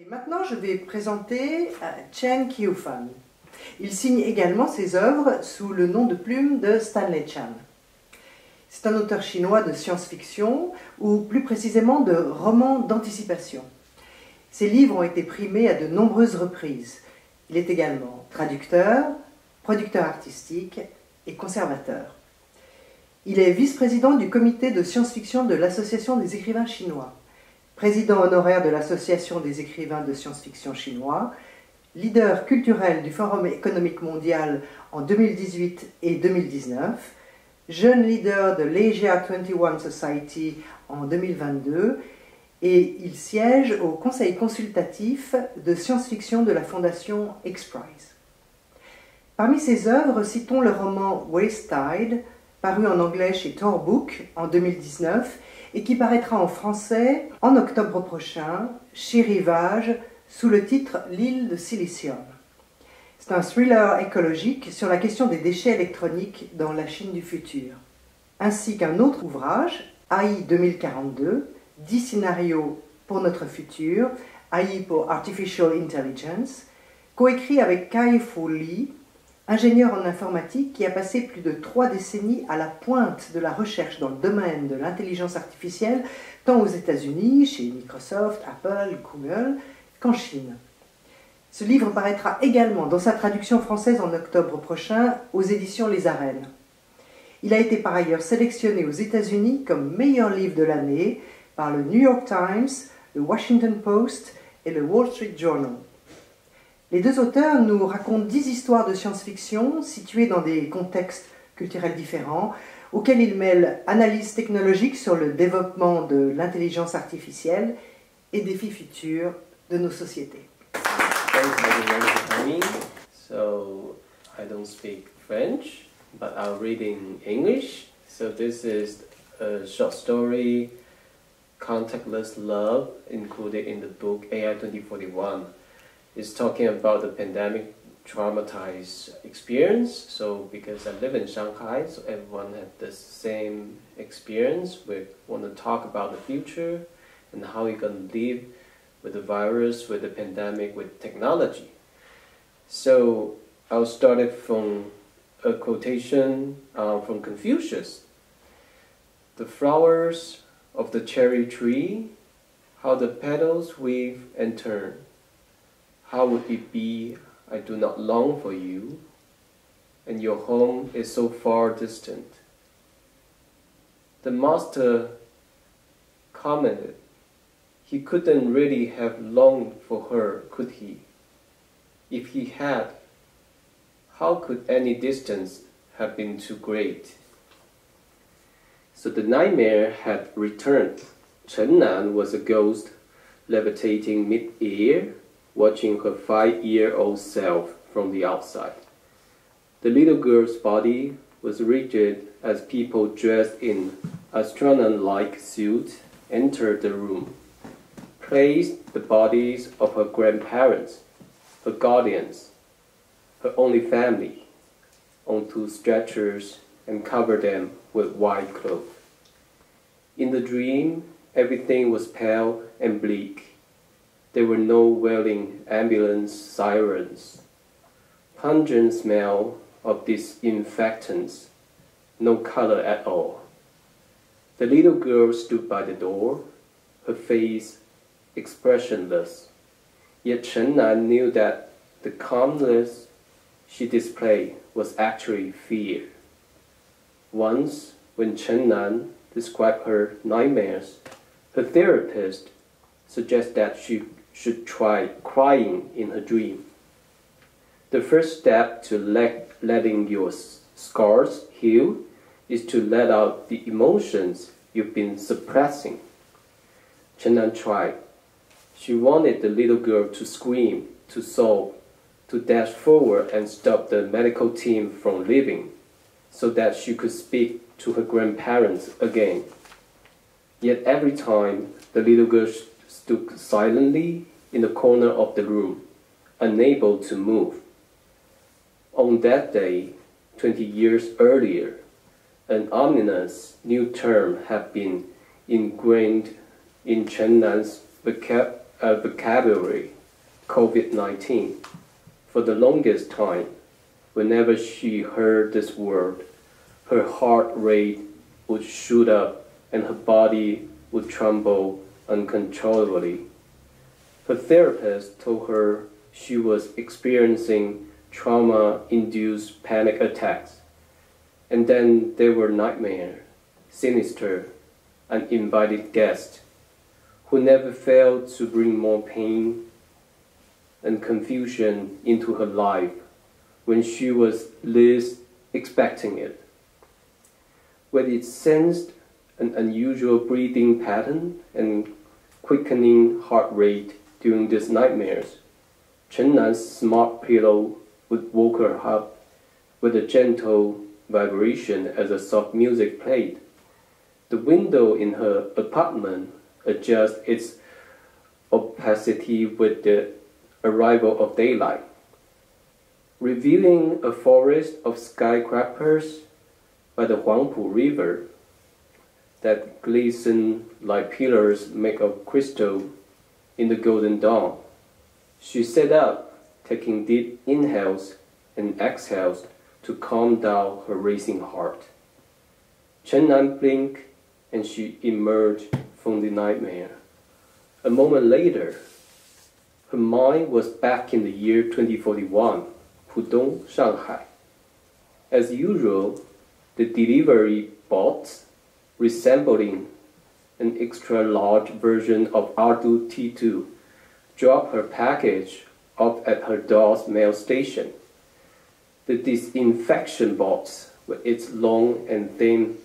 Et maintenant, je vais présenter euh, Chen Qiufan. Il signe également ses œuvres sous le nom de plume de Stanley Chan. C'est un auteur chinois de science-fiction, ou plus précisément de romans d'anticipation. Ses livres ont été primés à de nombreuses reprises. Il est également traducteur, producteur artistique et conservateur. Il est vice-président du comité de science-fiction de l'Association des écrivains chinois, président honoraire de l'Association des écrivains de science-fiction chinois, leader culturel du Forum économique mondial en 2018 et 2019, jeune leader de l'Asia 21 Society en 2022 et il siège au conseil consultatif de science-fiction de la fondation X-Prize. Parmi ses œuvres, citons le roman Waste Tide, paru en anglais chez Tor Book en 2019 et qui paraîtra en français en octobre prochain chez Rivage sous le titre L'île de Silicium. C'est un thriller écologique sur la question des déchets électroniques dans la Chine du futur, ainsi qu'un autre ouvrage, AI 2042, 10 scénarios pour notre futur, AI pour Artificial Intelligence, coécrit avec Kai Fu Lee, ingénieur en informatique qui a passé plus de trois décennies à la pointe de la recherche dans le domaine de l'intelligence artificielle, tant aux États-Unis, chez Microsoft, Apple, Google, qu'en Chine. Ce livre paraîtra également dans sa traduction française en octobre prochain aux éditions Les Arènes. Il a été par ailleurs sélectionné aux États-Unis comme meilleur livre de l'année par le New York Times, le Washington Post et le Wall Street Journal. Les deux auteurs nous racontent dix histoires de science-fiction situées dans des contextes culturels différents, auxquels ils mêlent analyse technologique sur le développement de l'intelligence artificielle et défis futurs de nos sociétés. So I don't speak French, but I'll read in English. So this is a short story contactless love included in the book AI 2041. It's talking about the pandemic traumatized experience. So because I live in Shanghai, so everyone had the same experience. We want to talk about the future and how we can live with the virus, with the pandemic, with technology. So I'll start it from a quotation uh, from Confucius. The flowers of the cherry tree, how the petals weave and turn. How would it be I do not long for you, and your home is so far distant? The master commented, he couldn't really have longed for her, could he? If he had, how could any distance have been too great? So the nightmare had returned. Chen Nan was a ghost levitating mid-air, watching her five-year-old self from the outside. The little girl's body was rigid as people dressed in astronaut-like suits entered the room, placed the bodies of her grandparents, her guardians, her only family, onto stretchers and covered them with white cloth. In the dream, everything was pale and bleak. There were no wailing ambulance sirens, pungent smell of disinfectants, no color at all. The little girl stood by the door, her face expressionless. Yet Chen Nan knew that the calmness she displayed was actually fear. Once, when Chen Nan described her nightmares, her therapist suggested that she should try crying in her dream. The first step to let, letting your scars heal is to let out the emotions you've been suppressing. Chen Nan tried. She wanted the little girl to scream, to sob, to dash forward and stop the medical team from leaving so that she could speak to her grandparents again. Yet every time, the little girl stood silently in the corner of the room, unable to move. On that day, 20 years earlier, an ominous new term had been ingrained in Chen Nan's a uh, vocabulary, COVID 19. For the longest time, whenever she heard this word, her heart rate would shoot up and her body would tremble uncontrollably. Her therapist told her she was experiencing trauma induced panic attacks. And then there were nightmares, sinister, uninvited guests who never failed to bring more pain and confusion into her life when she was least expecting it. When it sensed an unusual breathing pattern and quickening heart rate during these nightmares, Chen Nan's smart pillow would wake her up with a gentle vibration as a soft music played. The window in her apartment adjusts its opacity with the arrival of daylight, revealing a forest of skyscrapers by the Huangpu River that glisten like pillars made of crystal in the golden dawn. She sat up, taking deep inhales and exhales to calm down her racing heart. Chen Nan blinked and she emerged from the nightmare. A moment later, her mind was back in the year 2041, Pudong, Shanghai. As usual, the delivery bots, resembling an extra large version of R2-D2, dropped her package off at her door's mail station. The disinfection box, with its long and thin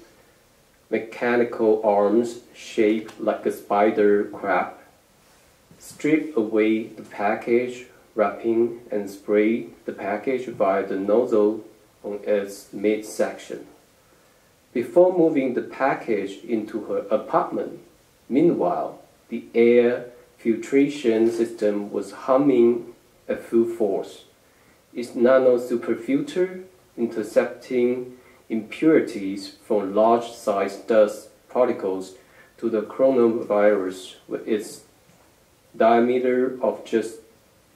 mechanical arms shaped like a spider crab, strip away the package wrapping and spray the package via the nozzle on its midsection. Before moving the package into her apartment, meanwhile, the air filtration system was humming at full force. Its nano superfilter intercepting impurities from large-sized dust particles to the coronavirus with its diameter of just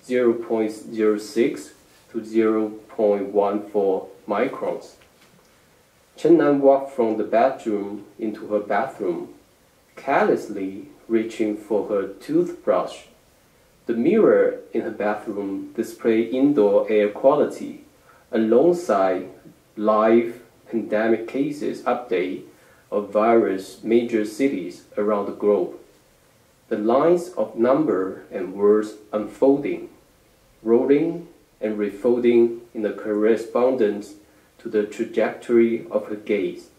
0.06 to 0.14 microns. Chen Nan walked from the bedroom into her bathroom, carelessly reaching for her toothbrush. The mirror in her bathroom displayed indoor air quality alongside live pandemic cases update of various major cities around the globe. The lines of number and words unfolding, rolling and refolding in the correspondence to the trajectory of her gaze,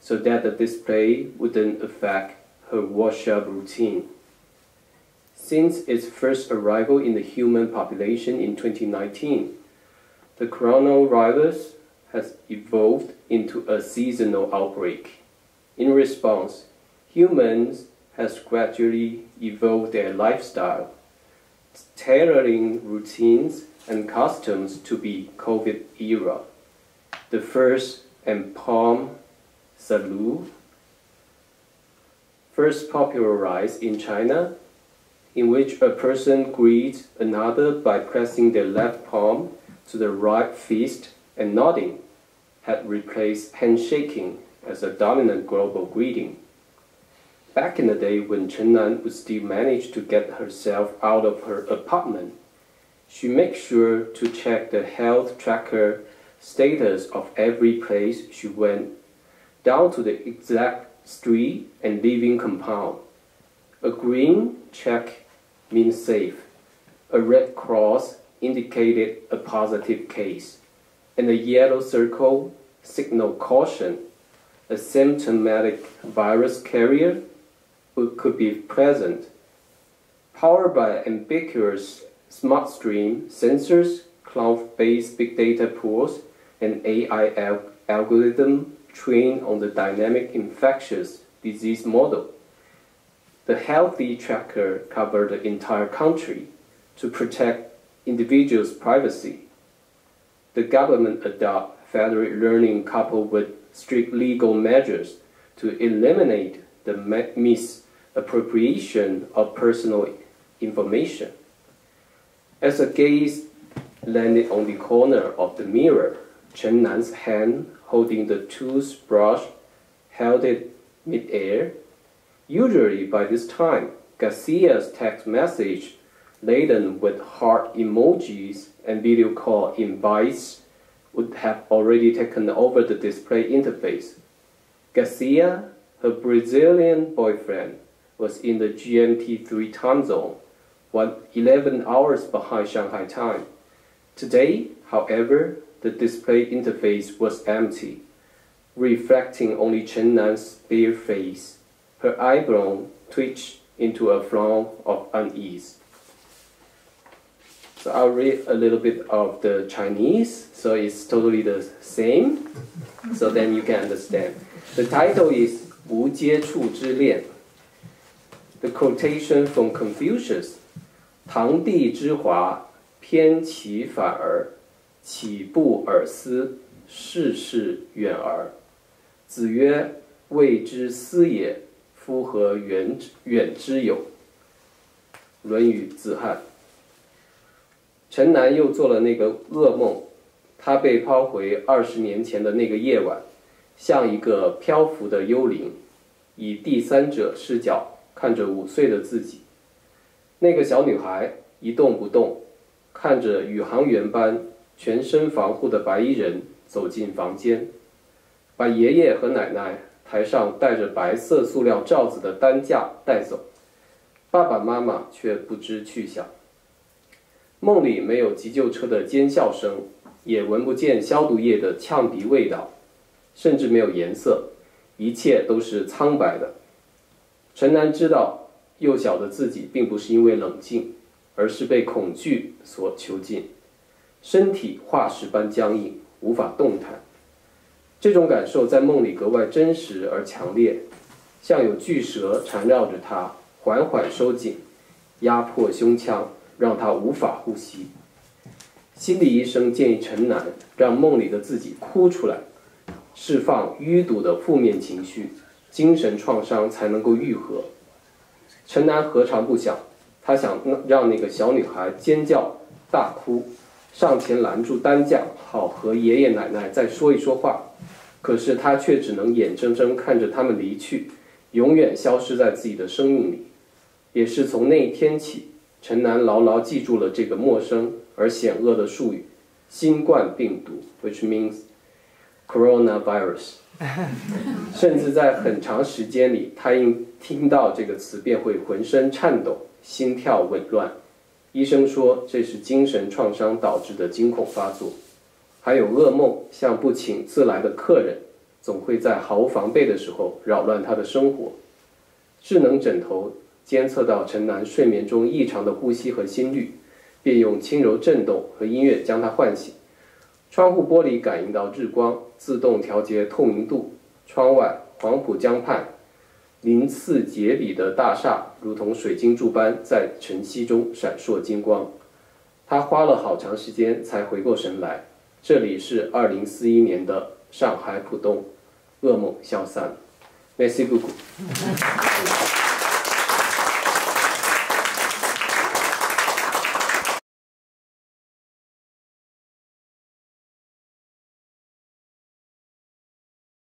so that the display wouldn't affect her wash-up routine. Since its first arrival in the human population in 2019, the coronavirus has evolved into a seasonal outbreak. In response, humans has gradually evolved their lifestyle, tailoring routines and customs to be COVID era. The first and palm salute, first popularized in China, in which a person greets another by pressing their left palm to the right fist and nodding, had replaced handshaking as a dominant global greeting. Back in the day when Chen Nan would still manage to get herself out of her apartment, she made sure to check the health tracker status of every place she went, down to the exact street and living compound. A green check means safe. A red cross indicated a positive case, and a yellow circle signaled caution. A symptomatic virus carrier could be present. Powered by ambiguous smart stream sensors, cloud-based big data pools, and AI al algorithm trained on the dynamic infectious disease model. The Healthy Tracker covered the entire country to protect individuals' privacy. The government adopted federal learning coupled with strict legal measures to eliminate the misappropriation of personal information. As a gaze landed on the corner of the mirror, Chen Nan's hand holding the toothbrush held it mid-air. Usually by this time, Garcia's text message laden with heart emojis and video call invites would have already taken over the display interface. Garcia, her Brazilian boyfriend, was in the GMT 3 time zone, one 11 hours behind Shanghai time. Today, however, the display interface was empty, reflecting only Chen Nan's bare face. Her eyebrow twitched into a frown of unease. So I'll read a little bit of the Chinese, so it's totally the same, so then you can understand. The title is 无接触之恋. The quotation from Confucius, 唐棣之华，偏其反而。岂不尔思？世事远而。子曰：“未之思也，夫何远远之有？”《论语·子罕》。陈南又做了那个噩梦，他被抛回二十年前的那个夜晚，像一个漂浮的幽灵，以第三者视角看着五岁的自己。那个小女孩一动不动，看着宇航员般全身防护的白衣人走进房间，把爷爷和奶奶抬上带着白色塑料罩子的担架带走，爸爸妈妈却不知去向。梦里没有急救车的尖叫声，也闻不见消毒液的呛鼻味道，甚至没有颜色，一切都是苍白的。陈楠知道，幼小的自己并不是因为冷静，而是被恐惧所囚禁，身体化石般僵硬，无法动弹。这种感受在梦里格外真实而强烈，像有巨蛇缠绕着他，缓缓收紧，压迫胸腔。让他无法呼吸。心理医生建议陈楠让梦里的自己哭出来，释放淤堵的负面情绪，精神创伤才能够愈合。陈楠何尝不想？他想让那个小女孩尖叫大哭，上前拦住担架，好和爷爷奶奶再说一说话。可是他却只能眼睁睁看着他们离去，永远消失在自己的生命里。也是从那一天起。陈楠牢牢记住了这个陌生而险恶的术语“新冠病毒 ”，which means coronavirus。甚至在很长时间里，他一听到这个词便会浑身颤抖、心跳紊乱。医生说这是精神创伤导致的惊恐发作。还有噩梦，像不请自来的客人，总会在毫无防备的时候扰乱他的生活。智能枕头。监测到陈楠睡眠中异常的呼吸和心率，便用轻柔震动和音乐将他唤醒。窗户玻璃感应到日光，自动调节透明度。窗外黄浦江畔，鳞次栉比的大厦如同水晶柱般在晨曦中闪烁金光。他花了好长时间才回过神来，这里是二零四一年的上海浦东，噩梦消散。Merci beaucoup。